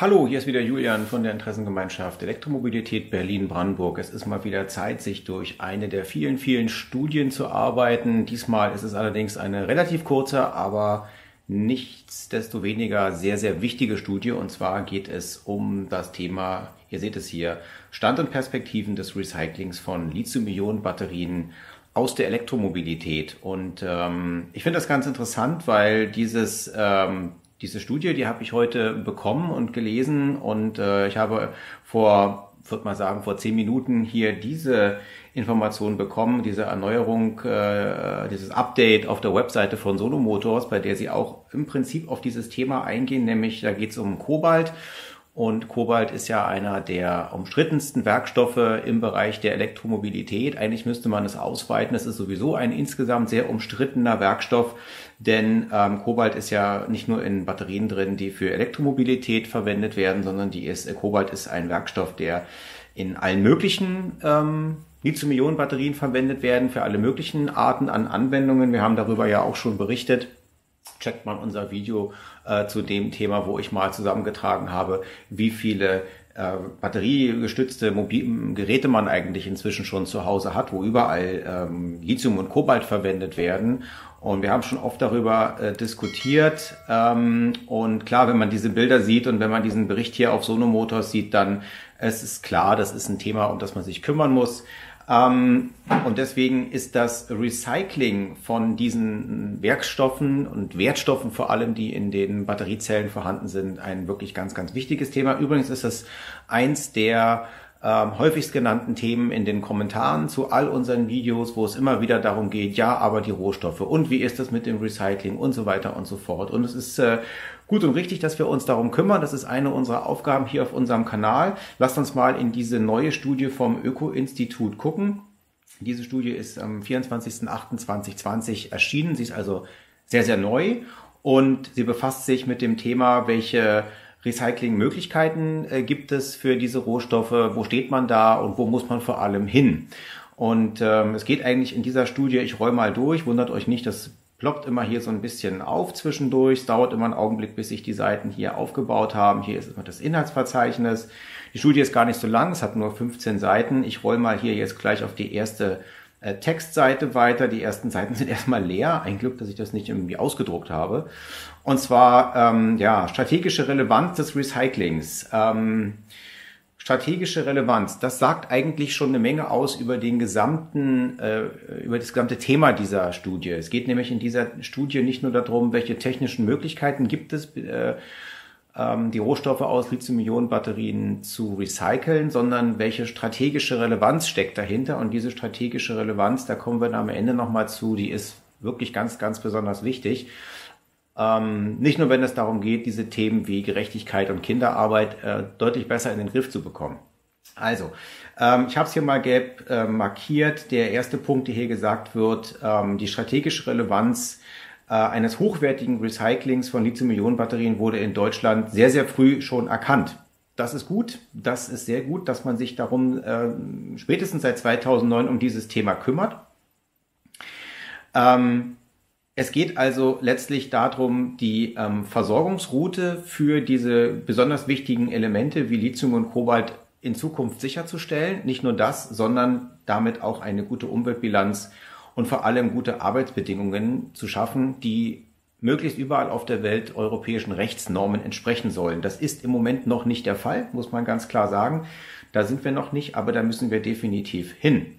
hallo, hier ist wieder Julian von der Interessengemeinschaft Elektromobilität Berlin-Brandenburg. Es ist mal wieder Zeit, sich durch eine der vielen, vielen Studien zu arbeiten. Diesmal ist es allerdings eine relativ kurze, aber nichtsdestoweniger sehr, sehr wichtige Studie. Und zwar geht es um das Thema, ihr seht es hier, Stand und Perspektiven des Recyclings von Lithium-Ionen-Batterien aus der Elektromobilität. Und ähm, ich finde das ganz interessant, weil dieses ähm, diese Studie, die habe ich heute bekommen und gelesen und äh, ich habe vor, würde mal sagen, vor zehn Minuten hier diese Information bekommen, diese Erneuerung, äh, dieses Update auf der Webseite von Solo Motors, bei der sie auch im Prinzip auf dieses Thema eingehen, nämlich da geht es um Kobalt. Und Kobalt ist ja einer der umstrittensten Werkstoffe im Bereich der Elektromobilität. Eigentlich müsste man es ausweiten. Es ist sowieso ein insgesamt sehr umstrittener Werkstoff, denn ähm, Kobalt ist ja nicht nur in Batterien drin, die für Elektromobilität verwendet werden, sondern die ist, äh, Kobalt ist ein Werkstoff, der in allen möglichen ähm, Lithium-Ionen-Batterien verwendet werden, für alle möglichen Arten an Anwendungen. Wir haben darüber ja auch schon berichtet checkt man unser Video äh, zu dem Thema, wo ich mal zusammengetragen habe, wie viele äh, batteriegestützte Mobil Geräte man eigentlich inzwischen schon zu Hause hat, wo überall ähm, Lithium und Kobalt verwendet werden. Und wir haben schon oft darüber äh, diskutiert. Ähm, und klar, wenn man diese Bilder sieht und wenn man diesen Bericht hier auf Sono Motors sieht, dann es ist klar, das ist ein Thema, um das man sich kümmern muss. Ähm, und deswegen ist das Recycling von diesen Werkstoffen und Wertstoffen vor allem, die in den Batteriezellen vorhanden sind, ein wirklich ganz, ganz wichtiges Thema. Übrigens ist das eins der ähm, häufigst genannten Themen in den Kommentaren zu all unseren Videos, wo es immer wieder darum geht, ja, aber die Rohstoffe und wie ist das mit dem Recycling und so weiter und so fort. Und es ist äh, gut und richtig, dass wir uns darum kümmern. Das ist eine unserer Aufgaben hier auf unserem Kanal. Lasst uns mal in diese neue Studie vom Öko-Institut gucken. Diese Studie ist am 24.08.2020 erschienen. Sie ist also sehr, sehr neu und sie befasst sich mit dem Thema, welche Recyclingmöglichkeiten äh, gibt es für diese Rohstoffe, wo steht man da und wo muss man vor allem hin. Und ähm, es geht eigentlich in dieser Studie, ich roll mal durch, wundert euch nicht, das ploppt immer hier so ein bisschen auf zwischendurch. Es dauert immer einen Augenblick, bis sich die Seiten hier aufgebaut haben. Hier ist immer das Inhaltsverzeichnis. Die Studie ist gar nicht so lang, es hat nur 15 Seiten. Ich roll mal hier jetzt gleich auf die erste äh, Textseite weiter. Die ersten Seiten sind erstmal leer. Ein Glück, dass ich das nicht irgendwie ausgedruckt habe. Und zwar ähm, ja strategische Relevanz des Recyclings. Ähm, strategische Relevanz, das sagt eigentlich schon eine Menge aus über den gesamten, äh, über das gesamte Thema dieser Studie. Es geht nämlich in dieser Studie nicht nur darum, welche technischen Möglichkeiten gibt es, äh, ähm, die Rohstoffe aus Lithium-Ionen-Batterien zu recyceln, sondern welche strategische Relevanz steckt dahinter. Und diese strategische Relevanz, da kommen wir dann am Ende nochmal zu, die ist wirklich ganz, ganz besonders wichtig. Ähm, nicht nur, wenn es darum geht, diese Themen wie Gerechtigkeit und Kinderarbeit äh, deutlich besser in den Griff zu bekommen. Also, ähm, ich habe es hier mal gelb äh, markiert. Der erste Punkt, der hier gesagt wird, ähm, die strategische Relevanz äh, eines hochwertigen Recyclings von Lithium-Ionen-Batterien wurde in Deutschland sehr, sehr früh schon erkannt. Das ist gut, das ist sehr gut, dass man sich darum äh, spätestens seit 2009 um dieses Thema kümmert. Ähm, es geht also letztlich darum, die ähm, Versorgungsroute für diese besonders wichtigen Elemente wie Lithium und Kobalt in Zukunft sicherzustellen. Nicht nur das, sondern damit auch eine gute Umweltbilanz und vor allem gute Arbeitsbedingungen zu schaffen, die möglichst überall auf der Welt europäischen Rechtsnormen entsprechen sollen. Das ist im Moment noch nicht der Fall, muss man ganz klar sagen. Da sind wir noch nicht, aber da müssen wir definitiv hin.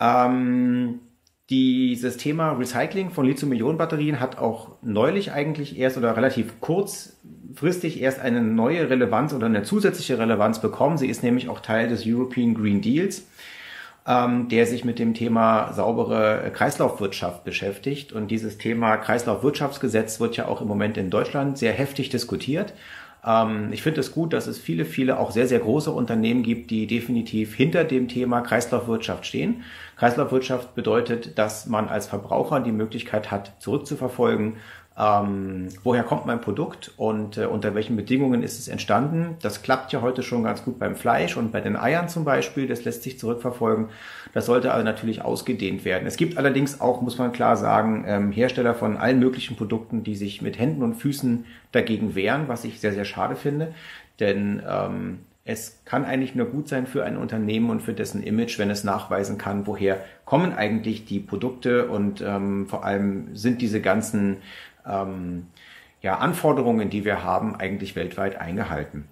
Ähm, dieses Thema Recycling von Lithium-Ionen-Batterien hat auch neulich eigentlich erst oder relativ kurzfristig erst eine neue Relevanz oder eine zusätzliche Relevanz bekommen. Sie ist nämlich auch Teil des European Green Deals ähm, der sich mit dem Thema saubere Kreislaufwirtschaft beschäftigt. Und dieses Thema Kreislaufwirtschaftsgesetz wird ja auch im Moment in Deutschland sehr heftig diskutiert. Ähm, ich finde es gut, dass es viele, viele auch sehr, sehr große Unternehmen gibt, die definitiv hinter dem Thema Kreislaufwirtschaft stehen. Kreislaufwirtschaft bedeutet, dass man als Verbraucher die Möglichkeit hat, zurückzuverfolgen, ähm, woher kommt mein Produkt und äh, unter welchen Bedingungen ist es entstanden. Das klappt ja heute schon ganz gut beim Fleisch und bei den Eiern zum Beispiel. Das lässt sich zurückverfolgen. Das sollte aber natürlich ausgedehnt werden. Es gibt allerdings auch, muss man klar sagen, ähm, Hersteller von allen möglichen Produkten, die sich mit Händen und Füßen dagegen wehren, was ich sehr, sehr schade finde. Denn ähm, es kann eigentlich nur gut sein für ein Unternehmen und für dessen Image, wenn es nachweisen kann, woher kommen eigentlich die Produkte und ähm, vor allem sind diese ganzen ähm, ja, Anforderungen, die wir haben, eigentlich weltweit eingehalten.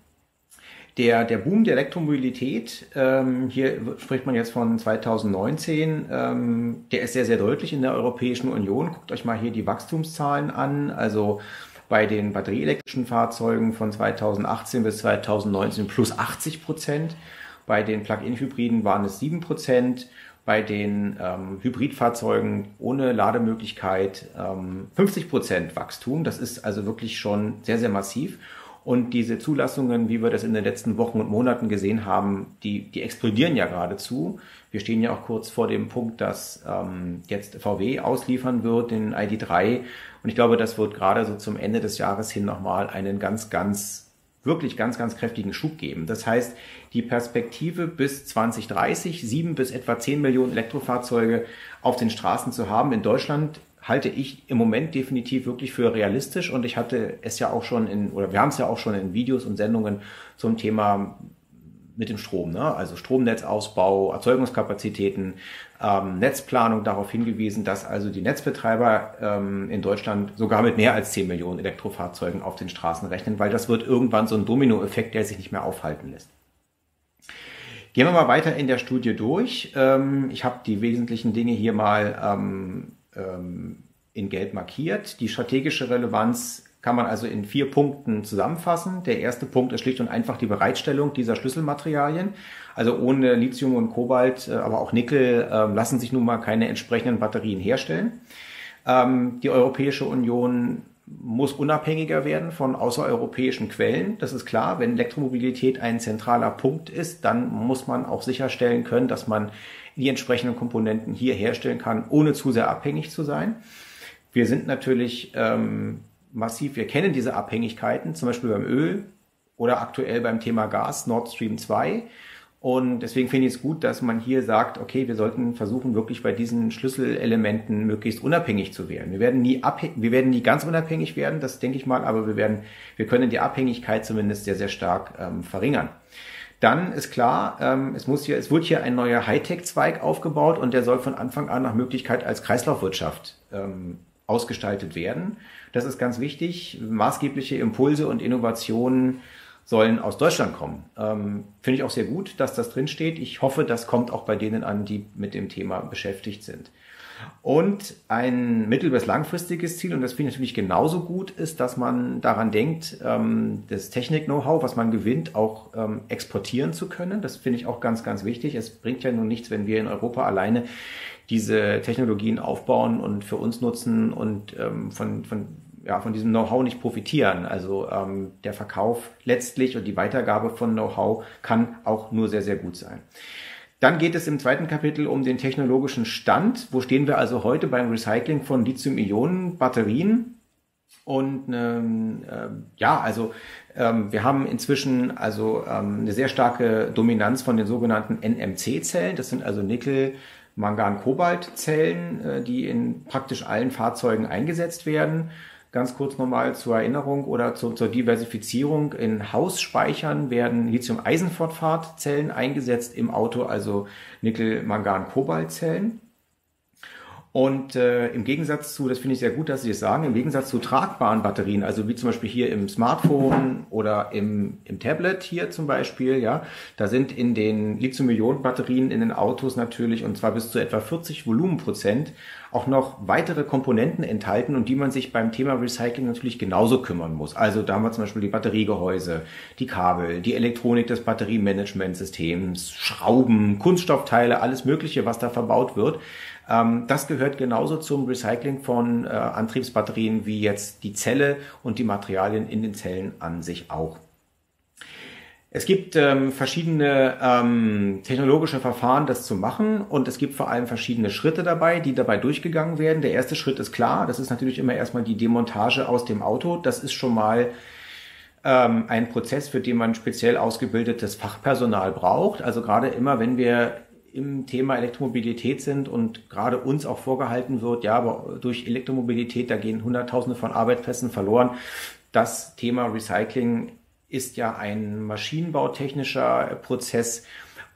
Der, der Boom der Elektromobilität, ähm, hier spricht man jetzt von 2019, ähm, der ist sehr, sehr deutlich in der Europäischen Union. Guckt euch mal hier die Wachstumszahlen an. Also bei den batterieelektrischen Fahrzeugen von 2018 bis 2019 plus 80 Prozent. Bei den Plug-in-Hybriden waren es 7 Prozent. Bei den ähm, Hybridfahrzeugen ohne Lademöglichkeit ähm, 50 Prozent Wachstum. Das ist also wirklich schon sehr, sehr massiv. Und diese Zulassungen, wie wir das in den letzten Wochen und Monaten gesehen haben, die, die explodieren ja geradezu. Wir stehen ja auch kurz vor dem Punkt, dass ähm, jetzt VW ausliefern wird, den ID3. Und ich glaube, das wird gerade so zum Ende des Jahres hin nochmal einen ganz, ganz, wirklich ganz, ganz kräftigen Schub geben. Das heißt, die Perspektive bis 2030, sieben bis etwa zehn Millionen Elektrofahrzeuge auf den Straßen zu haben in Deutschland halte ich im Moment definitiv wirklich für realistisch und ich hatte es ja auch schon in, oder wir haben es ja auch schon in Videos und Sendungen zum Thema mit dem Strom, ne? also Stromnetzausbau, Erzeugungskapazitäten, ähm, Netzplanung darauf hingewiesen, dass also die Netzbetreiber ähm, in Deutschland sogar mit mehr als 10 Millionen Elektrofahrzeugen auf den Straßen rechnen, weil das wird irgendwann so ein Dominoeffekt, der sich nicht mehr aufhalten lässt. Gehen wir mal weiter in der Studie durch. Ähm, ich habe die wesentlichen Dinge hier mal ähm, ähm, in Gelb markiert. Die strategische Relevanz kann man also in vier Punkten zusammenfassen. Der erste Punkt ist schlicht und einfach die Bereitstellung dieser Schlüsselmaterialien. Also ohne Lithium und Kobalt, äh, aber auch Nickel ähm, lassen sich nun mal keine entsprechenden Batterien herstellen. Ähm, die Europäische Union muss unabhängiger werden von außereuropäischen Quellen. Das ist klar. Wenn Elektromobilität ein zentraler Punkt ist, dann muss man auch sicherstellen können, dass man die entsprechenden Komponenten hier herstellen kann, ohne zu sehr abhängig zu sein. Wir sind natürlich ähm, massiv, wir kennen diese Abhängigkeiten, zum Beispiel beim Öl oder aktuell beim Thema Gas, Nord Stream 2. Und deswegen finde ich es gut, dass man hier sagt, okay, wir sollten versuchen, wirklich bei diesen Schlüsselelementen möglichst unabhängig zu werden. Wir werden nie abhängig, wir werden nie ganz unabhängig werden, das denke ich mal, aber wir werden, wir können die Abhängigkeit zumindest sehr, sehr stark ähm, verringern. Dann ist klar, ähm, es muss hier, es wird hier ein neuer Hightech-Zweig aufgebaut und der soll von Anfang an nach Möglichkeit als Kreislaufwirtschaft ähm, ausgestaltet werden. Das ist ganz wichtig. Maßgebliche Impulse und Innovationen sollen aus Deutschland kommen. Ähm, Finde ich auch sehr gut, dass das drinsteht. Ich hoffe, das kommt auch bei denen an, die mit dem Thema beschäftigt sind. Und ein mittel- bis langfristiges Ziel, und das finde ich natürlich genauso gut, ist, dass man daran denkt, ähm, das Technik-Know-how, was man gewinnt, auch ähm, exportieren zu können. Das finde ich auch ganz, ganz wichtig. Es bringt ja nun nichts, wenn wir in Europa alleine diese Technologien aufbauen und für uns nutzen und ähm, von, von, ja, von diesem Know-how nicht profitieren. Also ähm, der Verkauf letztlich und die Weitergabe von Know-how kann auch nur sehr, sehr gut sein. Dann geht es im zweiten Kapitel um den technologischen Stand. Wo stehen wir also heute beim Recycling von Lithium-Ionen-Batterien? Und ähm, äh, ja, also ähm, wir haben inzwischen also ähm, eine sehr starke Dominanz von den sogenannten NMC-Zellen. Das sind also Nickel, Mangan, Kobalt-Zellen, äh, die in praktisch allen Fahrzeugen eingesetzt werden. Ganz kurz nochmal zur Erinnerung oder zu, zur Diversifizierung. In Hausspeichern werden Lithium-Eisenphosphat-Zellen eingesetzt, im Auto also Nickel-Mangan-Kobalt-Zellen. Und äh, im Gegensatz zu, das finde ich sehr gut, dass Sie das sagen, im Gegensatz zu tragbaren Batterien, also wie zum Beispiel hier im Smartphone oder im, im Tablet hier zum Beispiel, ja, da sind in den Lithium-Ionen-Batterien in den Autos natürlich, und zwar bis zu etwa 40 Volumenprozent, auch noch weitere Komponenten enthalten, um die man sich beim Thema Recycling natürlich genauso kümmern muss. Also da haben wir zum Beispiel die Batteriegehäuse, die Kabel, die Elektronik des Batteriemanagementsystems, Schrauben, Kunststoffteile, alles Mögliche, was da verbaut wird. Ähm, das gehört genauso zum Recycling von äh, Antriebsbatterien wie jetzt die Zelle und die Materialien in den Zellen an sich auch. Es gibt ähm, verschiedene ähm, technologische Verfahren, das zu machen und es gibt vor allem verschiedene Schritte dabei, die dabei durchgegangen werden. Der erste Schritt ist klar, das ist natürlich immer erstmal die Demontage aus dem Auto. Das ist schon mal ähm, ein Prozess, für den man speziell ausgebildetes Fachpersonal braucht. Also gerade immer, wenn wir im Thema Elektromobilität sind und gerade uns auch vorgehalten wird, ja, aber durch Elektromobilität, da gehen Hunderttausende von Arbeitsplätzen verloren. Das Thema Recycling ist ja ein maschinenbautechnischer Prozess,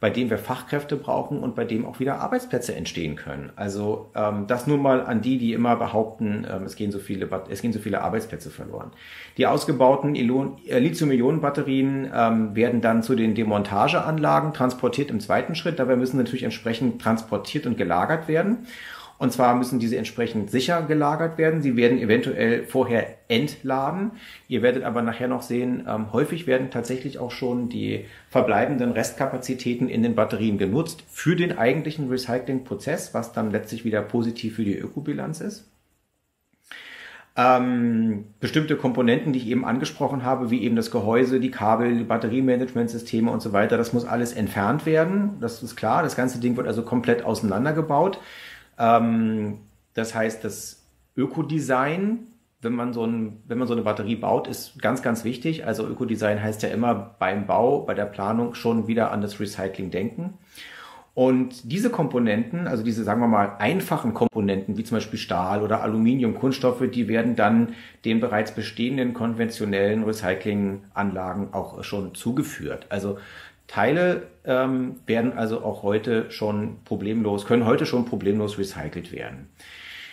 bei dem wir Fachkräfte brauchen und bei dem auch wieder Arbeitsplätze entstehen können. Also ähm, das nur mal an die, die immer behaupten, ähm, es, gehen so viele, es gehen so viele Arbeitsplätze verloren. Die ausgebauten äh, Lithium-Ionen-Batterien ähm, werden dann zu den Demontageanlagen transportiert im zweiten Schritt. Dabei müssen natürlich entsprechend transportiert und gelagert werden. Und zwar müssen diese entsprechend sicher gelagert werden. Sie werden eventuell vorher entladen. Ihr werdet aber nachher noch sehen, ähm, häufig werden tatsächlich auch schon die verbleibenden Restkapazitäten in den Batterien genutzt für den eigentlichen Recyclingprozess, was dann letztlich wieder positiv für die Ökobilanz ist. Ähm, bestimmte Komponenten, die ich eben angesprochen habe, wie eben das Gehäuse, die Kabel, die Batteriemanagementsysteme und so weiter, das muss alles entfernt werden. Das ist klar. Das ganze Ding wird also komplett auseinandergebaut. Ähm, das heißt, das Ökodesign, wenn man, so ein, wenn man so eine Batterie baut, ist ganz, ganz wichtig. Also Ökodesign heißt ja immer beim Bau, bei der Planung schon wieder an das Recycling denken. Und diese Komponenten, also diese, sagen wir mal, einfachen Komponenten, wie zum Beispiel Stahl oder Aluminium, Kunststoffe, die werden dann den bereits bestehenden konventionellen Recyclinganlagen auch schon zugeführt. Also Teile ähm, werden also auch heute schon problemlos, können heute schon problemlos recycelt werden.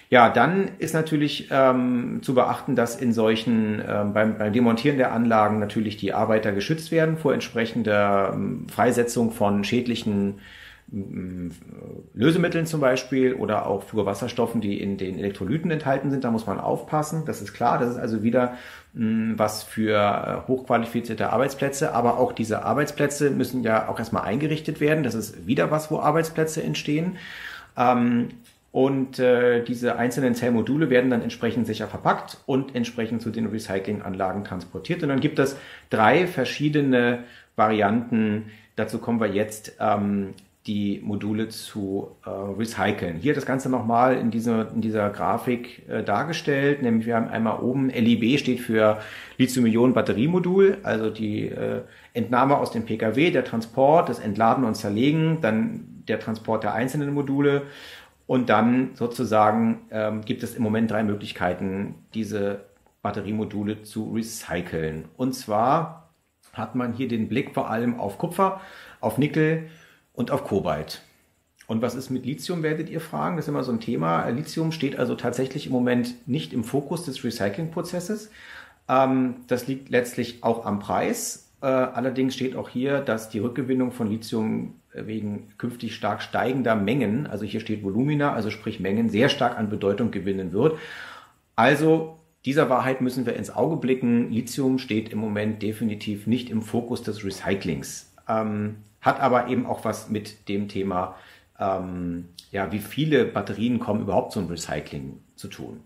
Ja, dann ist natürlich ähm, zu beachten, dass in solchen, ähm, beim, beim Demontieren der Anlagen natürlich die Arbeiter geschützt werden vor entsprechender ähm, Freisetzung von schädlichen Lösemitteln zum Beispiel oder auch für Wasserstoffen, die in den Elektrolyten enthalten sind. Da muss man aufpassen. Das ist klar. Das ist also wieder was für äh, hochqualifizierte Arbeitsplätze. Aber auch diese Arbeitsplätze müssen ja auch erstmal eingerichtet werden. Das ist wieder was, wo Arbeitsplätze entstehen. Ähm, und äh, diese einzelnen Zellmodule werden dann entsprechend sicher verpackt und entsprechend zu den Recyclinganlagen transportiert. Und dann gibt es drei verschiedene Varianten. Dazu kommen wir jetzt, ähm, die Module zu äh, recyceln. Hier das Ganze nochmal in dieser, in dieser Grafik äh, dargestellt, nämlich wir haben einmal oben LIB steht für Lithium-Ionen-Batteriemodul, also die äh, Entnahme aus dem Pkw, der Transport, das Entladen und Zerlegen, dann der Transport der einzelnen Module und dann sozusagen ähm, gibt es im Moment drei Möglichkeiten, diese Batteriemodule zu recyceln. Und zwar hat man hier den Blick vor allem auf Kupfer, auf Nickel, und auf Kobalt. Und was ist mit Lithium, werdet ihr fragen? Das ist immer so ein Thema. Lithium steht also tatsächlich im Moment nicht im Fokus des Recyclingprozesses. Ähm, das liegt letztlich auch am Preis. Äh, allerdings steht auch hier, dass die Rückgewinnung von Lithium wegen künftig stark steigender Mengen, also hier steht Volumina, also sprich Mengen, sehr stark an Bedeutung gewinnen wird. Also dieser Wahrheit müssen wir ins Auge blicken. Lithium steht im Moment definitiv nicht im Fokus des Recyclings. Ähm, hat aber eben auch was mit dem Thema, ähm, ja, wie viele Batterien kommen überhaupt zum Recycling zu tun.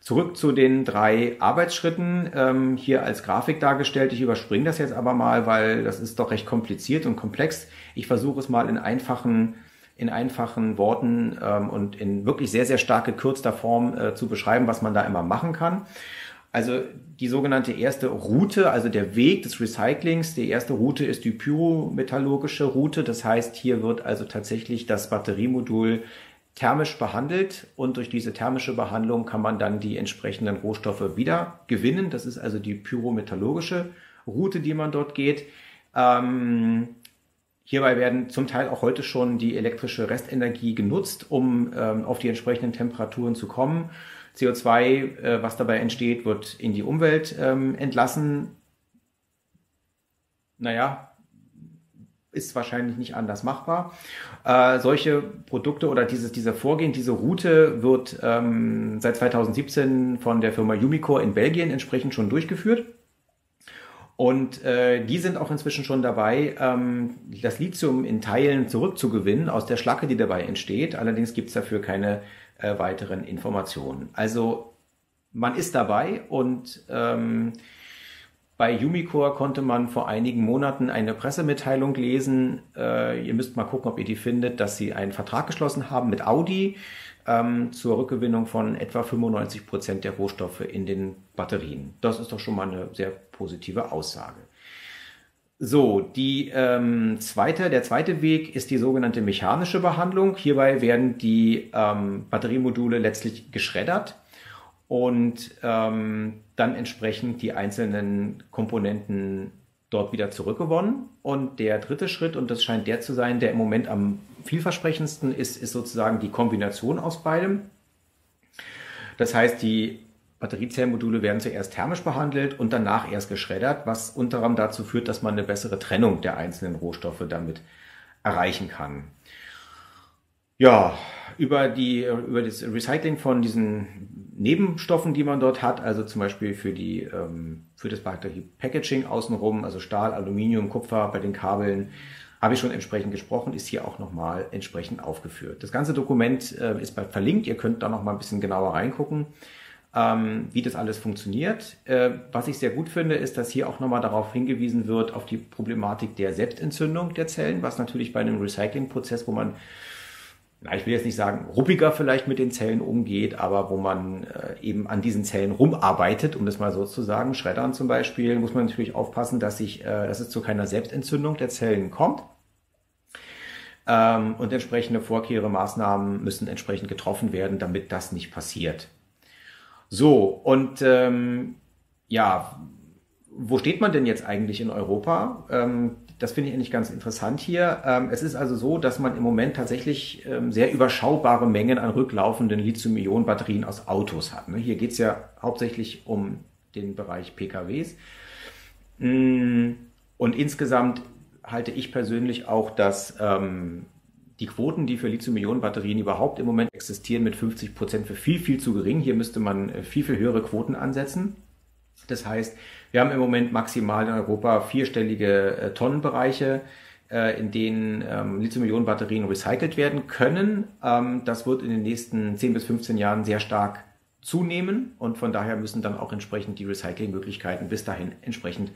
Zurück zu den drei Arbeitsschritten, ähm, hier als Grafik dargestellt. Ich überspringe das jetzt aber mal, weil das ist doch recht kompliziert und komplex. Ich versuche es mal in einfachen, in einfachen Worten ähm, und in wirklich sehr, sehr stark gekürzter Form äh, zu beschreiben, was man da immer machen kann. Also die sogenannte erste Route, also der Weg des Recyclings, die erste Route ist die pyrometallurgische Route. Das heißt, hier wird also tatsächlich das Batteriemodul thermisch behandelt und durch diese thermische Behandlung kann man dann die entsprechenden Rohstoffe wieder gewinnen. Das ist also die pyrometallurgische Route, die man dort geht. Ähm, hierbei werden zum Teil auch heute schon die elektrische Restenergie genutzt, um ähm, auf die entsprechenden Temperaturen zu kommen. CO2, äh, was dabei entsteht, wird in die Umwelt ähm, entlassen. Naja, ist wahrscheinlich nicht anders machbar. Äh, solche Produkte oder dieses, dieser Vorgehen, diese Route wird ähm, seit 2017 von der Firma Umicore in Belgien entsprechend schon durchgeführt. Und äh, die sind auch inzwischen schon dabei, ähm, das Lithium in Teilen zurückzugewinnen aus der Schlacke, die dabei entsteht. Allerdings gibt es dafür keine äh, weiteren Informationen. Also man ist dabei und ähm, Bei Umicore konnte man vor einigen Monaten eine Pressemitteilung lesen. Äh, ihr müsst mal gucken, ob ihr die findet, dass sie einen Vertrag geschlossen haben mit Audi ähm, zur Rückgewinnung von etwa 95 Prozent der Rohstoffe in den Batterien. Das ist doch schon mal eine sehr positive Aussage. So, die ähm, zweite, der zweite Weg ist die sogenannte mechanische Behandlung. Hierbei werden die ähm, Batteriemodule letztlich geschreddert und ähm, dann entsprechend die einzelnen Komponenten dort wieder zurückgewonnen. Und der dritte Schritt, und das scheint der zu sein, der im Moment am vielversprechendsten ist, ist sozusagen die Kombination aus beidem. Das heißt, die Batteriezellmodule werden zuerst thermisch behandelt und danach erst geschreddert, was unter anderem dazu führt, dass man eine bessere Trennung der einzelnen Rohstoffe damit erreichen kann. Ja, über, die, über das Recycling von diesen Nebenstoffen, die man dort hat, also zum Beispiel für, die, ähm, für das Batterie-Packaging außenrum, also Stahl, Aluminium, Kupfer bei den Kabeln, habe ich schon entsprechend gesprochen, ist hier auch nochmal entsprechend aufgeführt. Das ganze Dokument äh, ist verlinkt, ihr könnt da nochmal ein bisschen genauer reingucken ähm, wie das alles funktioniert. Äh, was ich sehr gut finde, ist, dass hier auch nochmal darauf hingewiesen wird, auf die Problematik der Selbstentzündung der Zellen, was natürlich bei einem Recyclingprozess, wo man na, ich will jetzt nicht sagen, ruppiger vielleicht mit den Zellen umgeht, aber wo man äh, eben an diesen Zellen rumarbeitet, um das mal so zu sagen, Schreddern zum Beispiel, muss man natürlich aufpassen, dass, sich, äh, dass es zu keiner Selbstentzündung der Zellen kommt. Ähm, und entsprechende Vorkehremaßnahmen müssen entsprechend getroffen werden, damit das nicht passiert. So, und ähm, ja, wo steht man denn jetzt eigentlich in Europa? Ähm, das finde ich eigentlich ganz interessant hier. Ähm, es ist also so, dass man im Moment tatsächlich ähm, sehr überschaubare Mengen an rücklaufenden Lithium-Ionen-Batterien aus Autos hat. Ne? Hier geht es ja hauptsächlich um den Bereich PKWs. Mm, und insgesamt halte ich persönlich auch das ähm, die Quoten, die für Lithium-Ionen-Batterien überhaupt im Moment existieren, mit 50 Prozent für viel, viel zu gering. Hier müsste man äh, viel, viel höhere Quoten ansetzen. Das heißt, wir haben im Moment maximal in Europa vierstellige äh, Tonnenbereiche, äh, in denen ähm, Lithium-Ionen-Batterien recycelt werden können. Ähm, das wird in den nächsten 10 bis 15 Jahren sehr stark zunehmen und von daher müssen dann auch entsprechend die Recyclingmöglichkeiten bis dahin entsprechend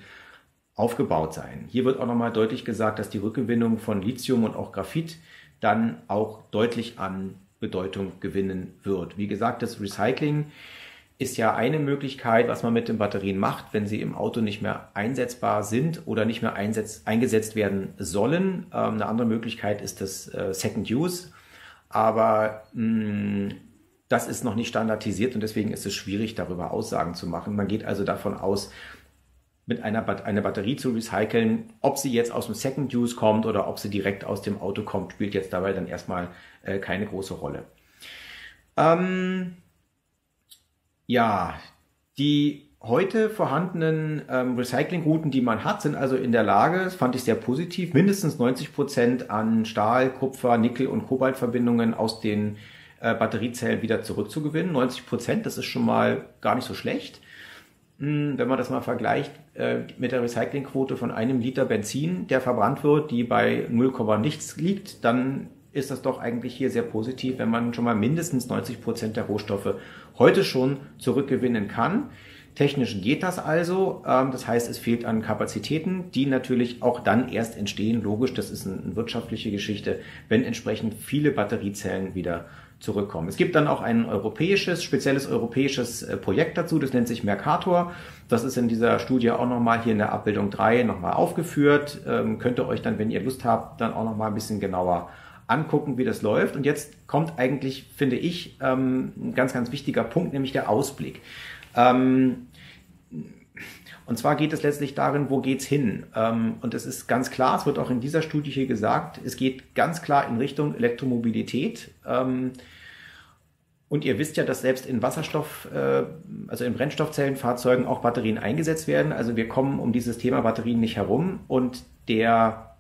aufgebaut sein. Hier wird auch nochmal deutlich gesagt, dass die Rückgewinnung von Lithium und auch Graphit dann auch deutlich an Bedeutung gewinnen wird. Wie gesagt, das Recycling ist ja eine Möglichkeit, was man mit den Batterien macht, wenn sie im Auto nicht mehr einsetzbar sind oder nicht mehr eingesetzt werden sollen. Ähm, eine andere Möglichkeit ist das äh, Second Use, aber mh, mm, das ist noch nicht standardisiert und deswegen ist es schwierig, darüber Aussagen zu machen. Man geht also davon aus, mit einer, einer Batterie zu recyceln. Ob sie jetzt aus dem Second Use kommt oder ob sie direkt aus dem Auto kommt, spielt jetzt dabei dann erstmal äh, keine große Rolle. Ähm, ja, die heute vorhandenen ähm, Recyclingrouten, die man hat, sind also in der Lage, das fand ich sehr positiv, mindestens 90 Prozent an Stahl, Kupfer, Nickel und Kobaltverbindungen aus den äh, Batteriezellen wieder zurückzugewinnen. 90 Prozent, das ist schon mal gar nicht so schlecht. Hm, wenn man das mal vergleicht äh, mit der Recyclingquote von einem Liter Benzin, der verbrannt wird, die bei 0, nichts liegt, dann ist das doch eigentlich hier sehr positiv, wenn man schon mal mindestens 90 Prozent der Rohstoffe heute schon zurückgewinnen kann. Technisch geht das also. Ähm, das heißt, es fehlt an Kapazitäten, die natürlich auch dann erst entstehen. Logisch, das ist eine wirtschaftliche Geschichte, wenn entsprechend viele Batteriezellen wieder zurückkommen. Es gibt dann auch ein europäisches, spezielles europäisches äh, Projekt dazu, das nennt sich Mercator. Das ist in dieser Studie auch nochmal hier in der Abbildung 3 nochmal aufgeführt. Ähm, könnt ihr euch dann, wenn ihr Lust habt, dann auch nochmal ein bisschen genauer angucken, wie das läuft. Und jetzt kommt eigentlich, finde ich, ähm, ein ganz, ganz wichtiger Punkt, nämlich der Ausblick. Ähm, und zwar geht es letztlich darin, wo geht's hin? Ähm, und es ist ganz klar, es wird auch in dieser Studie hier gesagt, es geht ganz klar in Richtung Elektromobilität. Ähm, und ihr wisst ja, dass selbst in Wasserstoff, äh, also in Brennstoffzellenfahrzeugen auch Batterien eingesetzt werden. Also wir kommen um dieses Thema Batterien nicht herum. Und der,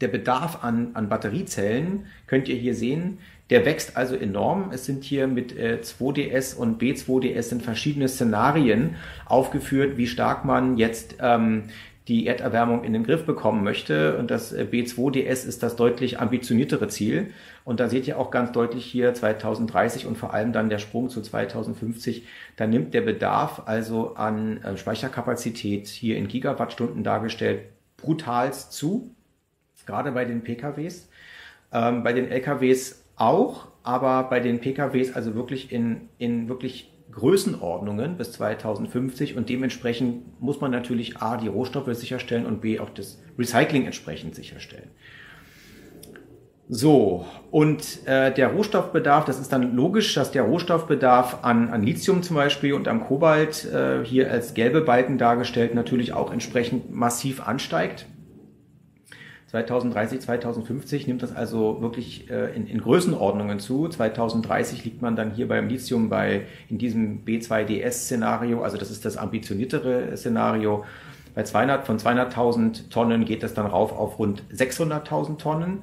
der Bedarf an, an Batteriezellen könnt ihr hier sehen, der wächst also enorm. Es sind hier mit äh, 2DS und B2DS in verschiedene Szenarien aufgeführt, wie stark man jetzt ähm, die Erderwärmung in den Griff bekommen möchte. Und das äh, B2DS ist das deutlich ambitioniertere Ziel. Und da seht ihr auch ganz deutlich hier 2030 und vor allem dann der Sprung zu 2050. Da nimmt der Bedarf also an äh, Speicherkapazität hier in Gigawattstunden dargestellt brutalst zu. Gerade bei den PKWs. Ähm, bei den LKWs auch, aber bei den PKWs also wirklich in, in wirklich Größenordnungen bis 2050 und dementsprechend muss man natürlich A, die Rohstoffe sicherstellen und B, auch das Recycling entsprechend sicherstellen. So, und äh, der Rohstoffbedarf, das ist dann logisch, dass der Rohstoffbedarf an, an Lithium zum Beispiel und am Kobalt, äh, hier als gelbe Balken dargestellt, natürlich auch entsprechend massiv ansteigt. 2030, 2050 nimmt das also wirklich äh, in, in Größenordnungen zu. 2030 liegt man dann hier beim Lithium bei in diesem B2DS-Szenario, also das ist das ambitioniertere Szenario. Bei 200, von 200.000 Tonnen geht das dann rauf auf rund 600.000 Tonnen.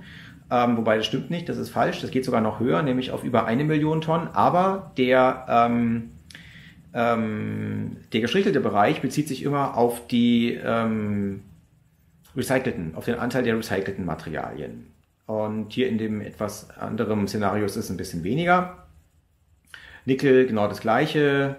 Ähm, wobei das stimmt nicht, das ist falsch. Das geht sogar noch höher, nämlich auf über eine Million Tonnen. Aber der, ähm, ähm, der gestrichelte Bereich bezieht sich immer auf die ähm, recycelten, auf den Anteil der recycelten Materialien. Und hier in dem etwas anderen Szenario ist es ein bisschen weniger. Nickel genau das gleiche.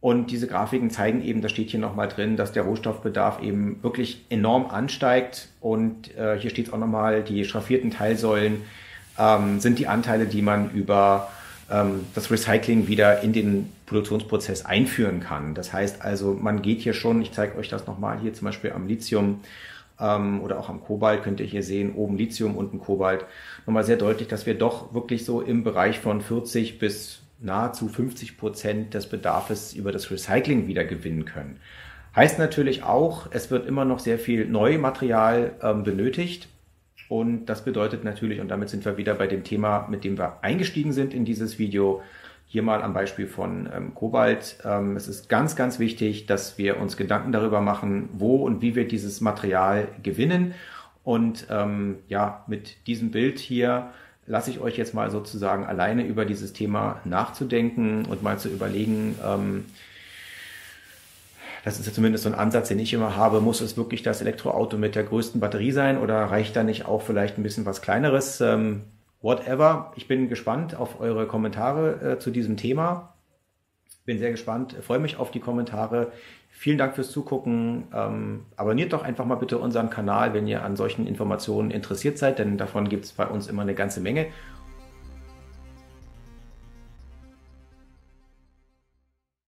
Und diese Grafiken zeigen eben, da steht hier nochmal drin, dass der Rohstoffbedarf eben wirklich enorm ansteigt. Und äh, hier steht es auch nochmal, die schraffierten Teilsäulen ähm, sind die Anteile, die man über ähm, das Recycling wieder in den Produktionsprozess einführen kann. Das heißt also, man geht hier schon, ich zeige euch das nochmal hier zum Beispiel am Lithium, oder auch am Kobalt könnt ihr hier sehen, oben Lithium, unten Kobalt, nochmal sehr deutlich, dass wir doch wirklich so im Bereich von 40 bis nahezu 50 Prozent des Bedarfs über das Recycling wieder gewinnen können. Heißt natürlich auch, es wird immer noch sehr viel Neumaterial ähm, benötigt. Und das bedeutet natürlich, und damit sind wir wieder bei dem Thema, mit dem wir eingestiegen sind in dieses Video, hier mal am Beispiel von ähm, Kobalt. Ähm, es ist ganz, ganz wichtig, dass wir uns Gedanken darüber machen, wo und wie wir dieses Material gewinnen. Und ähm, ja, mit diesem Bild hier lasse ich euch jetzt mal sozusagen alleine über dieses Thema nachzudenken und mal zu überlegen, ähm, das ist ja zumindest so ein Ansatz, den ich immer habe, muss es wirklich das Elektroauto mit der größten Batterie sein oder reicht da nicht auch vielleicht ein bisschen was kleineres? Ähm, whatever. Ich bin gespannt auf eure Kommentare äh, zu diesem Thema. Bin sehr gespannt, freue mich auf die Kommentare. Vielen Dank fürs Zugucken. Ähm, abonniert doch einfach mal bitte unseren Kanal, wenn ihr an solchen Informationen interessiert seid, denn davon gibt es bei uns immer eine ganze Menge.